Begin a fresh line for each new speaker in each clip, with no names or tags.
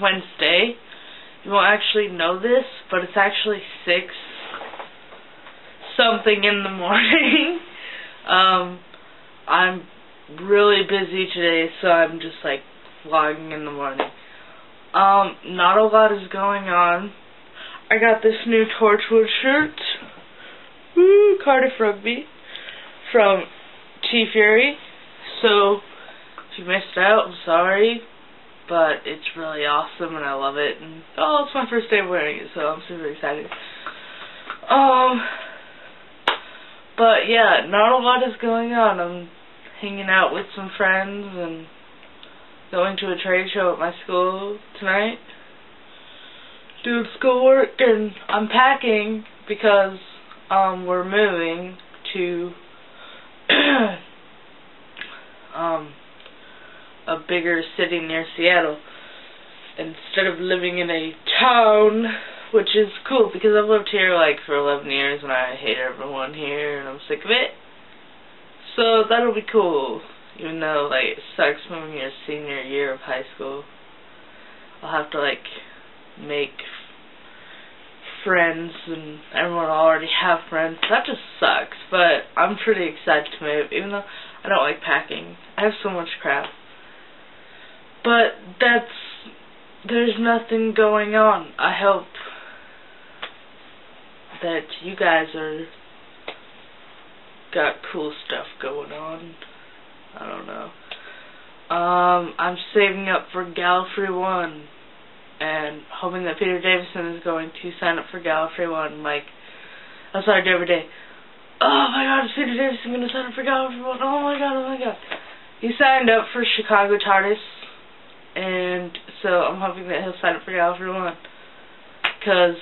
Wednesday. You won't actually know this, but it's actually 6 something in the morning. um, I'm really busy today, so I'm just like vlogging in the morning. Um, not a lot is going on. I got this new Torchwood shirt. Woo, Cardiff Rugby from TeeFury. So, if you missed out, I'm sorry. But it's really awesome and I love it. And oh, it's my first day wearing it, so I'm super excited. Um, but yeah, not a lot is going on. I'm hanging out with some friends and going to a trade show at my school tonight. Doing schoolwork and I'm packing because um we're moving to um a bigger city near Seattle instead of living in a town which is cool because I've lived here like for 11 years and I hate everyone here and I'm sick of it. So that'll be cool. Even though like it sucks moving your senior year of high school. I'll have to like make friends and everyone already have friends. That just sucks, but I'm pretty excited to move even though I don't like packing. I have so much crap. But that's there's nothing going on. I hope that you guys are got cool stuff going on. I don't know. Um, I'm saving up for Gallifrey 1 and hoping that Peter Davison is going to sign up for Gallifrey 1 like that's what I do every day. Oh my god, is Peter Davison to sign up for Gallifrey 1? Oh my god, oh my god. He signed up for Chicago TARDIS and so I'm hoping that he'll sign up for Gallifrey 1 because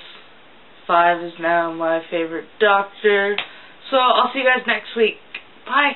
Five is now my favorite doctor. So I'll see you guys next week. Bye.